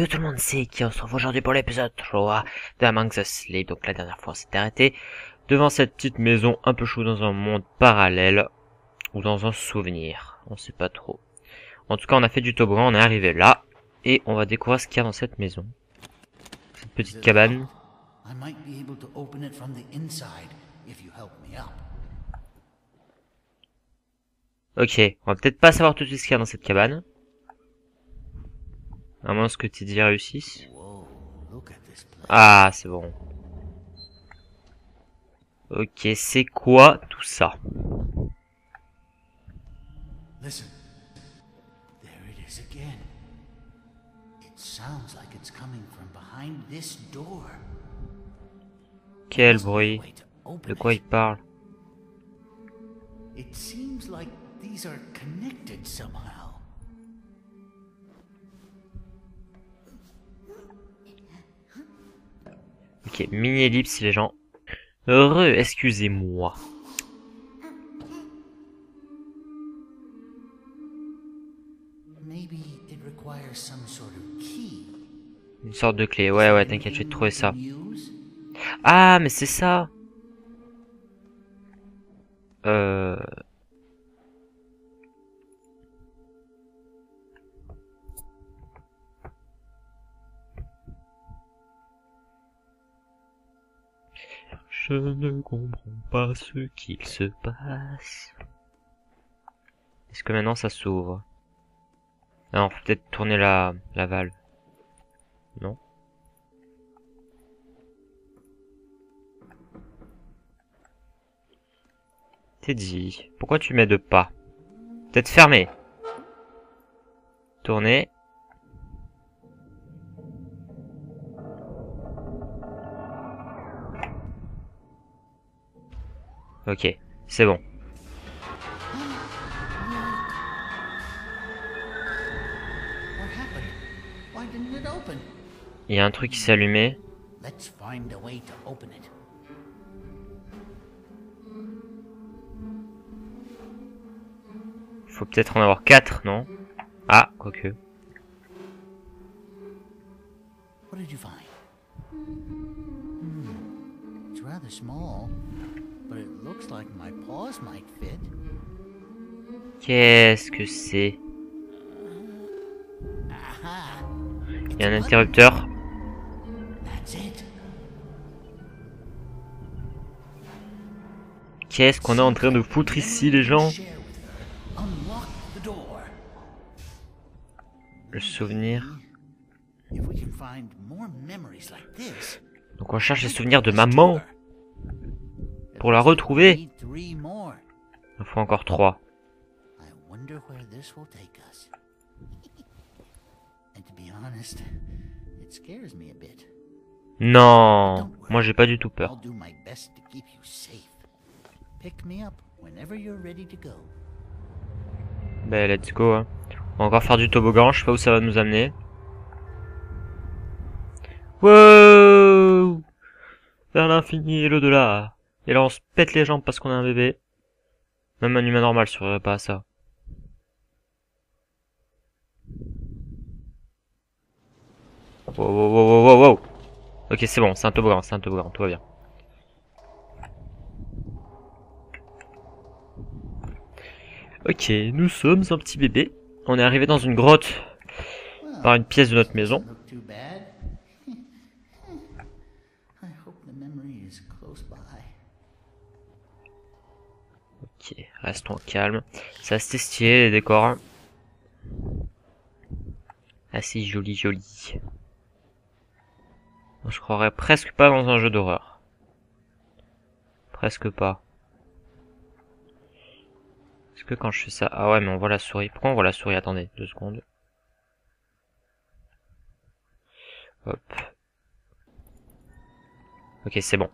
Yo tout le monde, c'est qui on se retrouve aujourd'hui pour l'épisode 3 de Among Us Sleep. Donc la dernière fois on s'était arrêté devant cette petite maison un peu chou dans un monde parallèle ou dans un souvenir. On sait pas trop. En tout cas on a fait du toboggan, on est arrivé là et on va découvrir ce qu'il y a dans cette maison. Cette petite cabane. Ok, on va peut-être pas savoir tout de suite ce qu'il y a dans cette cabane. À moins que. Ah, c'est bon. Ok, c'est quoi tout ça? Listen. There it is again. It sounds like it's coming from behind this door. Quel bruit De quoi il parle? It seems like these are connected somehow. Ok, mini ellipse les gens. Heureux, excusez-moi. Maybe it requires some sort of key. Une sorte de clé. Ouais, ouais, t'inquiète, je vais Anything trouver ça. Ah, mais c'est ça Euh... ne comprends pas ce qu'il se passe. Est-ce que maintenant ça s'ouvre? Non, faut peut-être tourner la, la valve. Non? Teddy, pourquoi tu de pas? Peut-être fermé. Tourner. Ok, c'est bon. Il y a un truc qui s'est allumé. Faut peut-être en avoir quatre, non? Ah, quoique. What did you find? Hmm. It's rather small, but it looks like my paws might fit. Qu'est-ce que c'est? Aha! Il y a un interrupteur. Qu'est-ce qu'on est en train de foutre ici, les gens? Le souvenir. If we can find more memories like this. Donc on cherche les souvenirs de maman. Pour la retrouver. Il faut encore trois. Non, moi j'ai pas du tout peur. Ben let's go. Hein. On va encore faire du toboggan, je sais pas où ça va nous amener. Wow Vers l'infini et l'au-delà. Et là on se pète les jambes parce qu'on a un bébé. Même un humain normal survivrait pas à ça. Wow, wow, wow, wow, wow, wow. Ok, c'est bon, c'est un toboggan, c'est un toboggan, tout va bien. Ok, nous sommes un petit bébé. On est arrivé dans une grotte par une pièce de notre maison. Restons calmes. Ça c'était stylé les décors. hein. Assez joli joli. Je croirais presque pas dans un jeu d'horreur. Presque pas. Est-ce que quand je fais ça... Ah ouais mais on voit la souris. Pourquoi on voit la souris? Attendez, deux secondes. Hop. Ok c'est bon.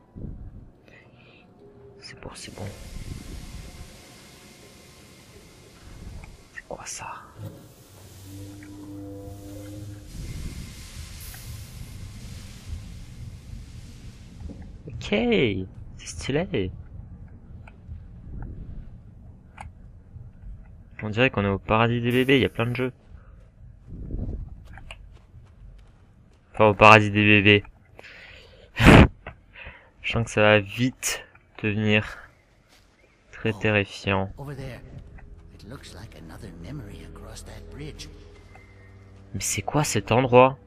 C'est bon, c'est bon. Quoi ça Ok, c'est stylé. On dirait qu'on est au paradis des bébés, il y a plein de jeux. Enfin, au paradis des bébés. Je sens que ça va vite devenir très terrifiant. Mais c'est quoi cet endroit?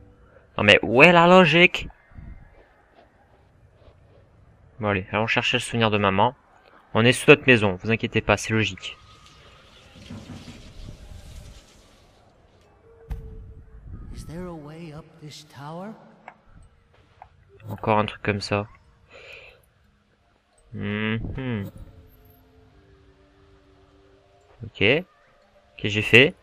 Non mais où est la logique? Bon allez, allons chercher le souvenir de maman. On est sous notre maison, vous inquiétez pas, c'est logique. Is there a way up this tower? Encore un truc comme ça. Mhm. Ok. Que j'ai fait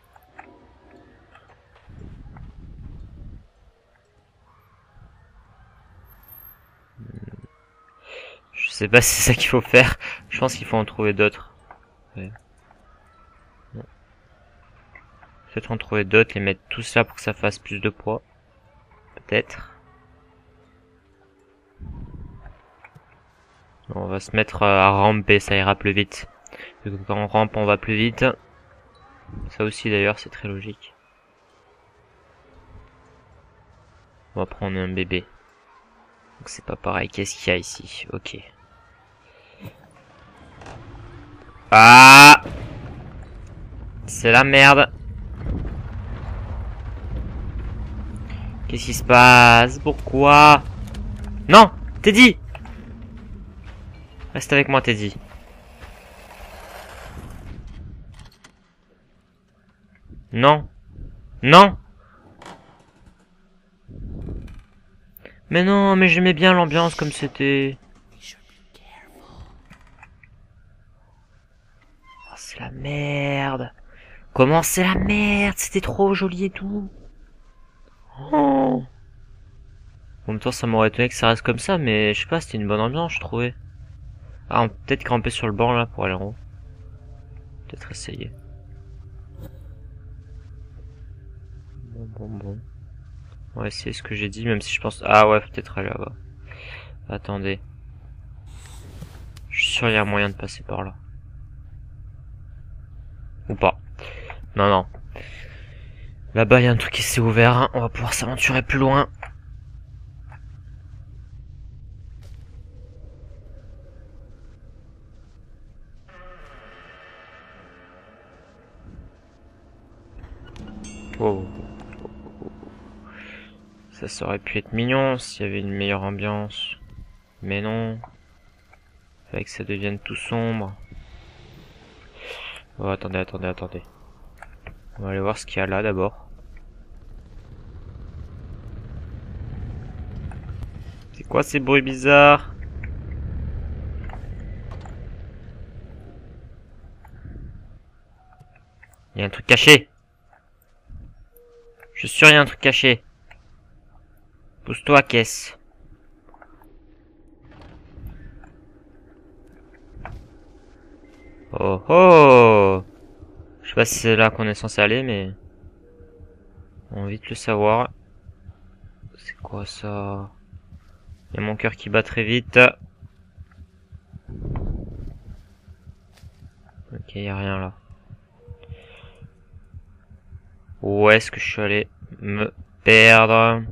Je sais pas si c'est ça qu'il faut faire. Je pense qu'il faut en trouver d'autres. Peut-être en trouver d'autres, les mettre tous là pour que ça fasse plus de poids. Peut-être. On va se mettre euh, à ramper, ça ira plus vite. Quand on rampe, on va plus vite. Ça aussi d'ailleurs, c'est très logique. On va prendre un bébé. Donc c'est pas pareil. Qu'est-ce qu'il y a ici? Ok. Ah C'est la merde. Qu'est-ce qui se passe? Pourquoi? Non Teddy Reste avec moi, Teddy. Non. Non Mais non, mais j'aimais bien l'ambiance comme c'était. Oh, c'est la merde. Comment c'est la merde? C'était trop joli et tout. Oh. En même temps, ça m'aurait étonné que ça reste comme ça, mais je sais pas, c'était une bonne ambiance, je trouvais. Ah, on peut peut-être grimper sur le banc là pour aller en haut. Peut-être essayer. Bon, bon. On va essayer ce que j'ai dit, même si je pense... Ah ouais, peut-être aller là-bas. Attendez. Je suis sûr il y a moyen de passer par là. Ou pas. Non, non. Là-bas, il y a un truc qui s'est ouvert. hein. On va pouvoir s'aventurer plus loin. Ça, aurait pu être mignon s'il y avait une meilleure ambiance. Mais non. Fallait que ça devienne tout sombre. Oh, attendez, attendez, attendez. On va aller voir ce qu'il y a là d'abord. C'est quoi ces bruits bizarres? Il y a un truc caché. Je suis sûr il y a un truc caché. Pousse-toi, caisse. Oh oh Je sais pas si c'est là qu'on est censé aller, mais... On va vite le savoir. C'est quoi ça? Il y a mon cœur qui bat très vite. Ok, y a rien là. Où est-ce que je suis allé me perdre?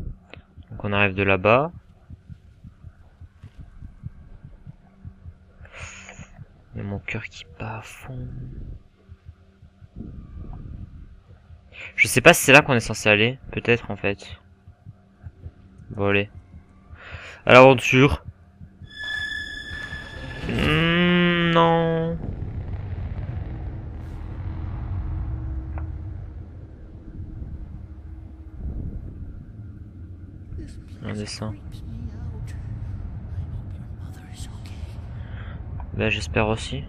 Donc on arrive de là-bas. A mon cœur qui bat à fond. Je sais pas si c'est là qu'on est censé aller. Peut-être en fait. Bon allez. À l'aventure. Hmm, non. Is okay. Ben j'espère aussi.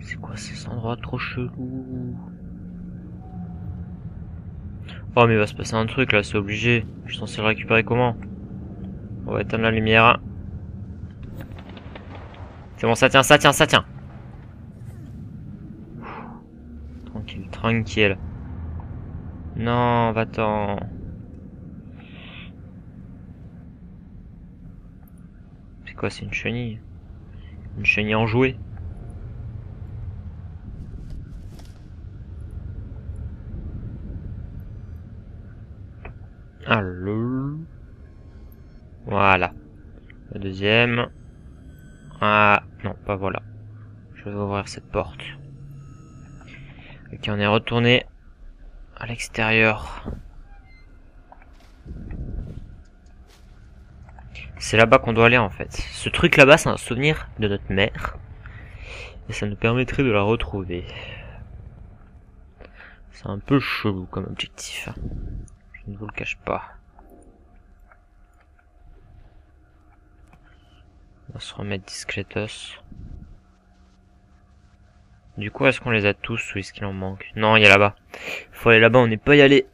C'est quoi ces endroits trop chelous? Oh mais il va se passer un truc là, c'est obligé. Je suis censé le récupérer comment? On va éteindre la lumière. C'est bon, ça tient, ça tient, ça tient. Tranquille, tranquille. Non, va-t'en. C'est quoi, c'est une chenille? Une chenille enjouée? Ah, Allô Voilà. La deuxième. Ah, non, pas voilà. Je vais ouvrir cette porte. Ok, on est retourné l'extérieur. C'est là-bas qu'on doit aller en fait. Ce truc là-bas, c'est un souvenir de notre mère. Et ça nous permettrait de la retrouver. C'est un peu chelou comme objectif. hein. Je ne vous le cache pas. On va se remettre discretos. Du coup, est-ce qu'on les a tous ou est-ce qu'il en manque? Non, il y a là-bas. Faut aller là-bas, on n'est pas y aller.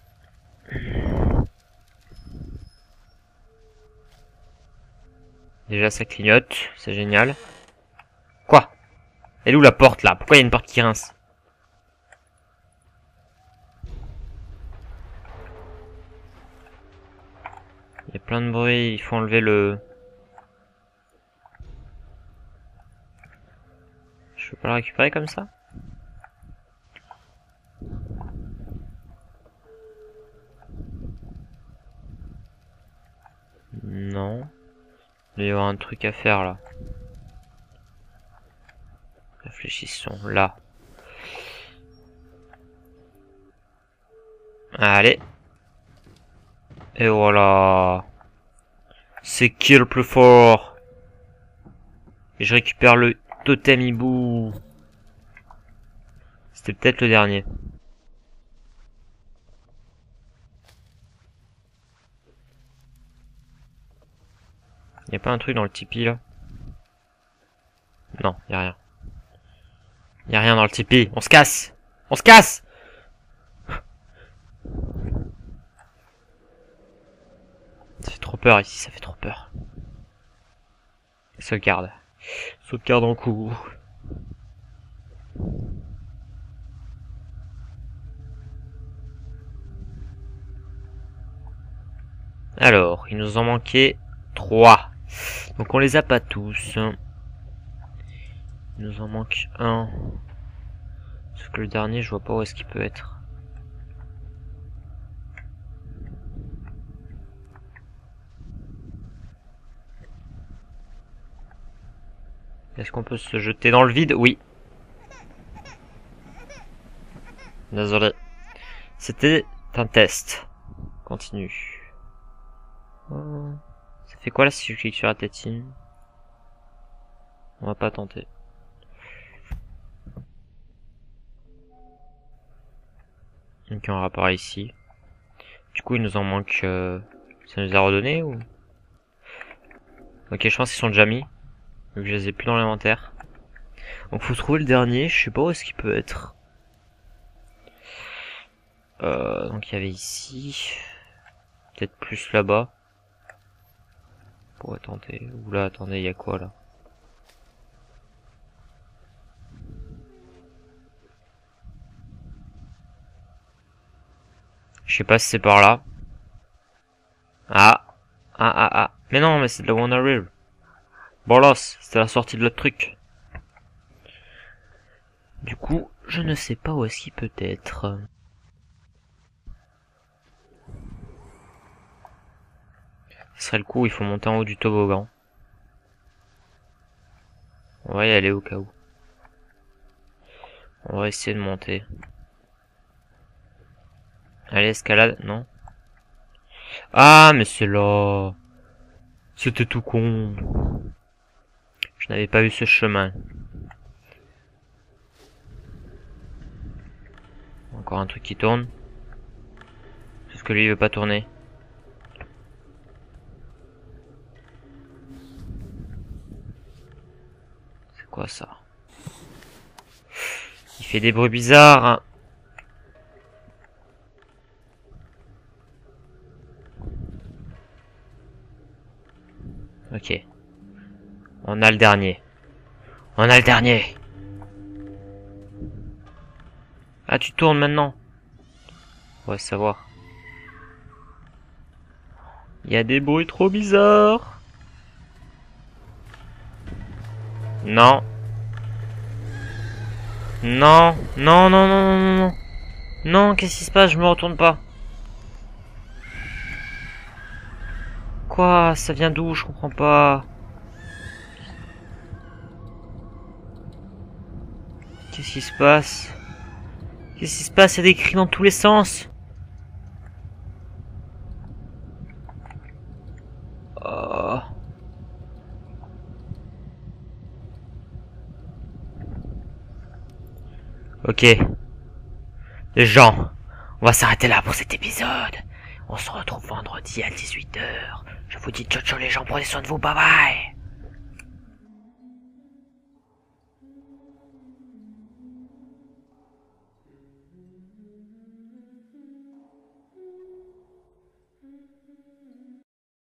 Déjà, ça clignote, c'est génial. Quoi? Elle est où la porte là? Pourquoi il y a une porte qui rince? Il y a plein de bruit, il faut enlever le... Je peux pas récupérer comme ça? Non. Il y avoir un truc à faire là. Réfléchissons. Là. Allez. Et voilà. C'est qui le plus fort? Et je récupère le totem hibou. C'était peut-être le dernier. Y a pas un truc dans le Tipeee là? Non, y a rien. Y a rien dans le Tipeee. On se casse On se casse Ça fait trop peur ici, ça fait trop peur. Sauvegarde. Sauvegarde en cours. Alors, il nous en manquait 3. Donc on les a pas tous. Il nous en manque un. Parce que le dernier, je vois pas où est-ce qu'il peut être. Est-ce qu'on peut se jeter dans le vide? Oui. Désolé. C'était un test. Continue. Oh. Ça fait quoi là si je clique sur la tétine? On va pas tenter. Ok, on ici. Du coup, il nous en manque... euh, Ça nous a redonné ou? Ok, je pense qu'ils sont déjà mis. Vu que je les ai plus dans l'inventaire. Donc faut trouver le dernier, je sais pas où est-ce qu'il peut être. Euh, donc il y avait ici. Peut-être plus là-bas. Pour tenter. Oula, attendez, il y a quoi là? Je sais pas si c'est par là. Ah. Ah ah ah. Mais non, mais c'est de la Wonder River. Bolos, c'était la sortie de l'autre truc. Du coup, je ne sais pas où est-ce qu'il peut être. Ce serait le coup, il faut monter en haut du toboggan. On va y aller au cas où. On va essayer de monter. Allez, escalade, non? Ah, mais c'est là C'était tout con N'avais pas vu ce chemin. Encore un truc qui tourne. Est-ce que lui il veut pas tourner C'est quoi ça? Il fait des bruits bizarres. hein. Ok. On a le dernier. On a le dernier. Ah, tu tournes maintenant. On va savoir. Il y a des bruits trop bizarres. Non. Non, non, non, non, non, non, non. Qu'est-ce qui se passe? Je me retourne pas. quoi? Ça vient d'où? Je comprends pas. Qu'est-ce qui se passe? Qu'est-ce qui se passe? Il y a des cris dans tous les sens. Oh. Ok. Les gens, on va s'arrêter là pour cet épisode. On se retrouve vendredi à 18h. Je vous dis ciao ciao les gens, prenez soin de vous, bye bye